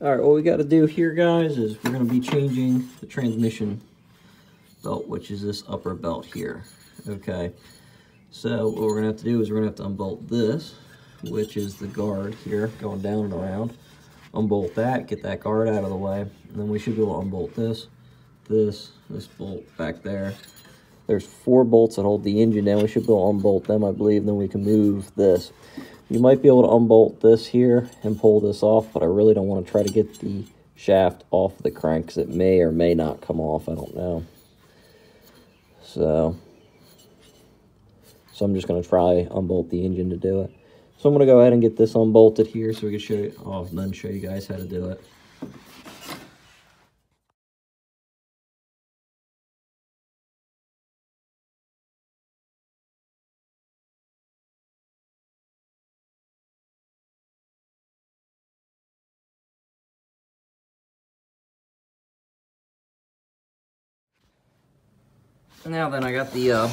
All right, what we got to do here, guys, is we're going to be changing the transmission belt, which is this upper belt here. Okay, so what we're going to have to do is we're going to have to unbolt this, which is the guard here, going down and around. Unbolt that, get that guard out of the way, and then we should be able to unbolt this, this, this bolt back there. There's four bolts that hold the engine down. We should be able to unbolt them, I believe, and then we can move this. You might be able to unbolt this here and pull this off, but I really don't want to try to get the shaft off the crank because it may or may not come off. I don't know. So, so I'm just going to try unbolt the engine to do it. So I'm going to go ahead and get this unbolted here so we can show you, oh, then show you guys how to do it. Now then, I got the uh,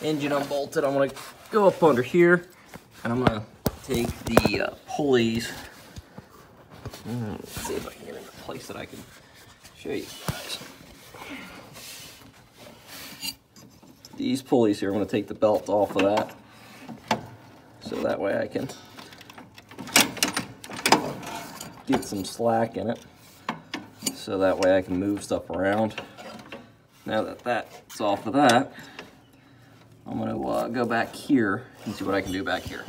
engine unbolted. I'm gonna go up under here, and I'm gonna take the uh, pulleys. Hmm, let's see if I can get in a place that I can show you guys. These pulleys here, I'm gonna take the belt off of that, so that way I can get some slack in it, so that way I can move stuff around. Now that that's off of that, I'm gonna uh, go back here and see what I can do back here.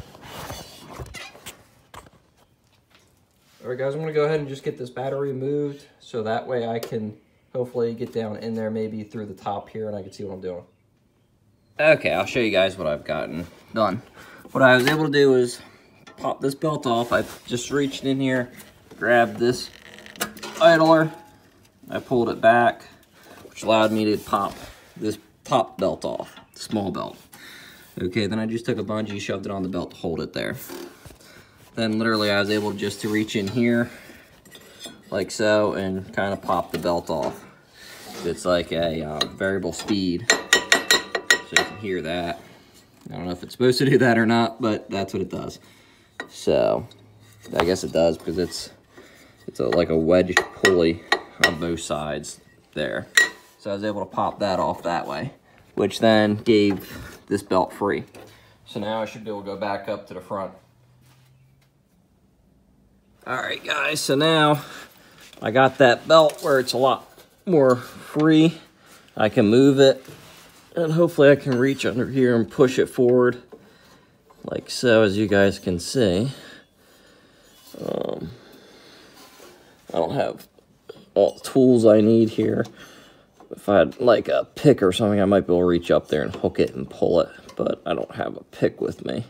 All right guys, I'm gonna go ahead and just get this battery moved so that way I can hopefully get down in there maybe through the top here and I can see what I'm doing. Okay, I'll show you guys what I've gotten done. What I was able to do is pop this belt off. I just reached in here, grabbed this idler, I pulled it back, which allowed me to pop this top belt off, small belt. Okay, then I just took a bungee, shoved it on the belt to hold it there. Then literally I was able just to reach in here, like so, and kind of pop the belt off. It's like a uh, variable speed, so you can hear that. I don't know if it's supposed to do that or not, but that's what it does. So, I guess it does because it's it's a, like a wedge pulley on both sides there. So I was able to pop that off that way, which then gave this belt free. So now I should be able to go back up to the front. All right, guys, so now I got that belt where it's a lot more free. I can move it, and hopefully I can reach under here and push it forward like so, as you guys can see. Um, I don't have all the tools I need here if I had like a pick or something, I might be able to reach up there and hook it and pull it, but I don't have a pick with me.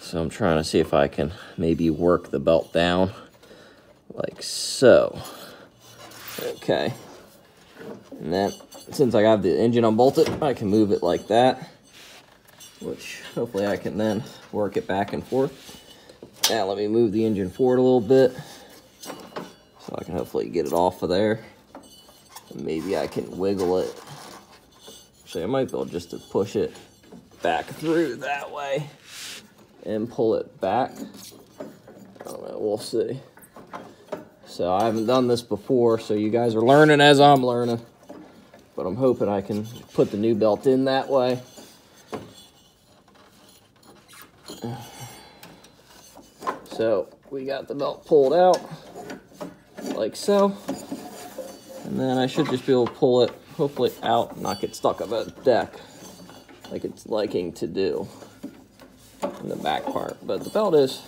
So I'm trying to see if I can maybe work the belt down like so. Okay. And then since I got the engine unbolted, I can move it like that, which hopefully I can then work it back and forth. Now let me move the engine forward a little bit so I can hopefully get it off of there. Maybe I can wiggle it. Actually, I might be able just to push it back through that way and pull it back. I don't know, we'll see. So I haven't done this before, so you guys are learning as I'm learning. But I'm hoping I can put the new belt in that way. So we got the belt pulled out like so. And then I should just be able to pull it, hopefully out, not get stuck on a deck like it's liking to do in the back part. But the belt is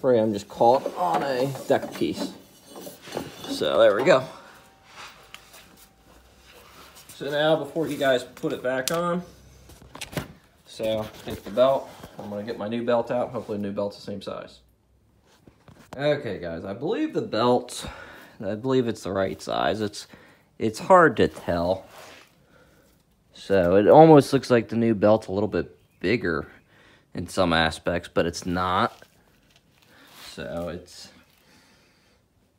free. I'm just caught on a deck piece. So there we go. So now before you guys put it back on, so take the belt. I'm gonna get my new belt out. Hopefully the new belt's the same size. Okay guys, I believe the belt I believe it's the right size. It's it's hard to tell. So it almost looks like the new belt's a little bit bigger in some aspects, but it's not. So it's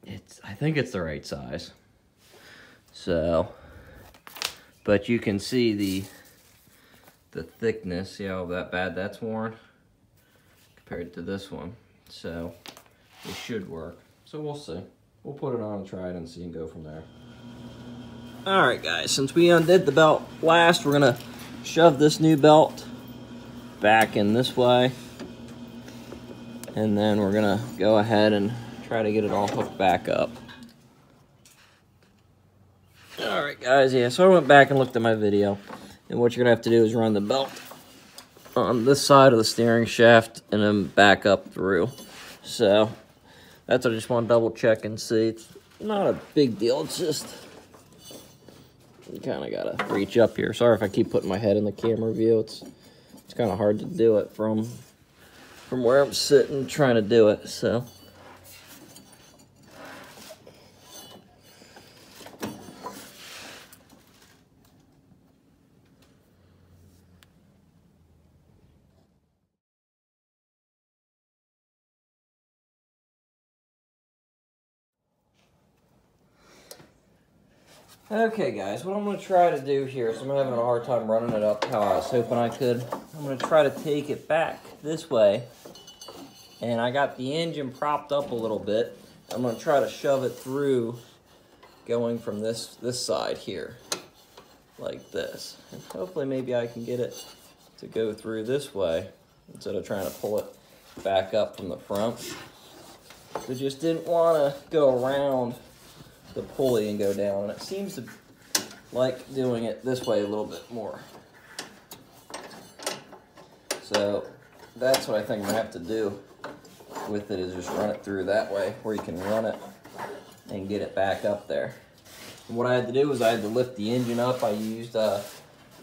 it's I think it's the right size. So but you can see the the thickness, see how that bad that's worn compared to this one. So it should work. So we'll see. We'll put it on and try it and see and go from there. All right, guys, since we undid the belt last, we're gonna shove this new belt back in this way. And then we're gonna go ahead and try to get it all hooked back up. All right, guys, yeah, so I went back and looked at my video. And what you're gonna have to do is run the belt on this side of the steering shaft and then back up through. So that's what I just want to double check and see. It's not a big deal, it's just you kind of gotta reach up here. Sorry if I keep putting my head in the camera view. It's it's kind of hard to do it from from where I'm sitting trying to do it. So. Okay guys, what I'm going to try to do here is I'm having a hard time running it up how I was hoping I could. I'm going to try to take it back this way. And I got the engine propped up a little bit. I'm going to try to shove it through going from this, this side here. Like this. And hopefully maybe I can get it to go through this way instead of trying to pull it back up from the front. I just didn't want to go around the pulley and go down. And it seems to like doing it this way a little bit more. So that's what I think I'm gonna have to do with it is just run it through that way where you can run it and get it back up there. And what I had to do was I had to lift the engine up. I used a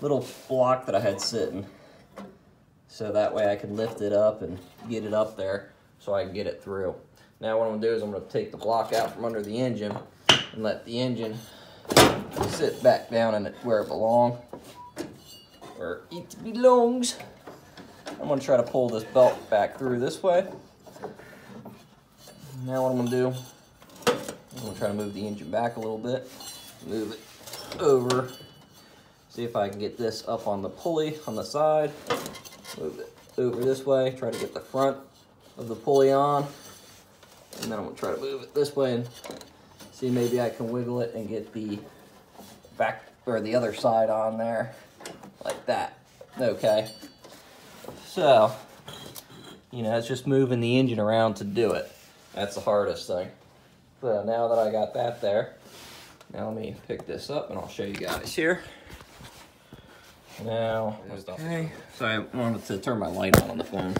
little block that I had sitting. So that way I can lift it up and get it up there so I can get it through. Now what I'm gonna do is I'm gonna take the block out from under the engine and let the engine sit back down in it where it belongs, where it belongs. I'm gonna try to pull this belt back through this way. Now what I'm gonna do, I'm gonna try to move the engine back a little bit, move it over, see if I can get this up on the pulley on the side, move it over this way, try to get the front of the pulley on, and then I'm gonna try to move it this way and See, maybe I can wiggle it and get the back or the other side on there like that. Okay. So, you know, it's just moving the engine around to do it. That's the hardest thing. So now that I got that there, now let me pick this up and I'll show you guys here. Now, okay. So I wanted to turn my light on on the phone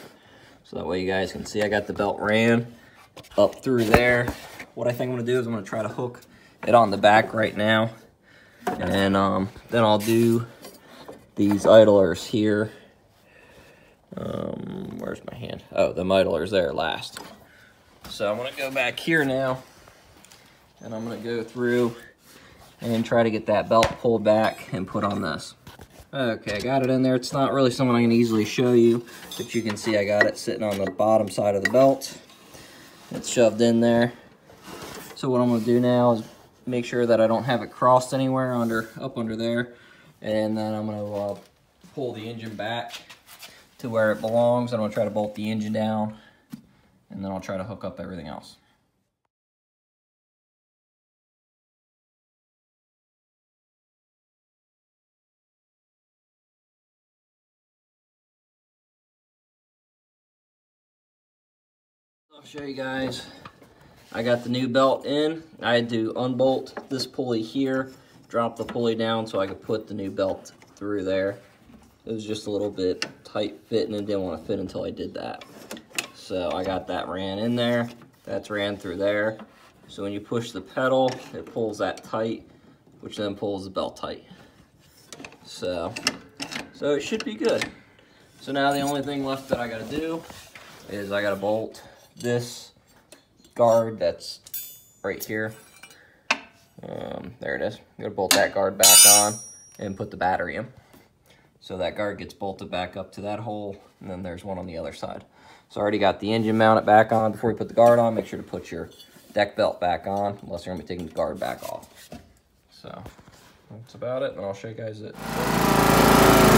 so that way you guys can see I got the belt ran up through there what I think I'm gonna do is I'm gonna try to hook it on the back right now. And um, then I'll do these idlers here. Um, where's my hand? Oh, the idlers there last. So I'm gonna go back here now and I'm gonna go through and try to get that belt pulled back and put on this. Okay, I got it in there. It's not really something I can easily show you, but you can see I got it sitting on the bottom side of the belt. It's shoved in there. So what I'm gonna do now is make sure that I don't have it crossed anywhere under up under there. And then I'm gonna uh, pull the engine back to where it belongs. I'm gonna try to bolt the engine down and then I'll try to hook up everything else. I'll show you guys I got the new belt in. I had to unbolt this pulley here, drop the pulley down so I could put the new belt through there. It was just a little bit tight fitting and didn't want to fit until I did that. So I got that ran in there. That's ran through there. So when you push the pedal, it pulls that tight, which then pulls the belt tight. So, so it should be good. So now the only thing left that I gotta do is I gotta bolt this guard that's right here. Um, there it is. I'm gonna bolt that guard back on and put the battery in. So that guard gets bolted back up to that hole, and then there's one on the other side. So I already got the engine mounted back on. Before you put the guard on, make sure to put your deck belt back on, unless you're gonna be taking the guard back off. So that's about it, and I'll show you guys it.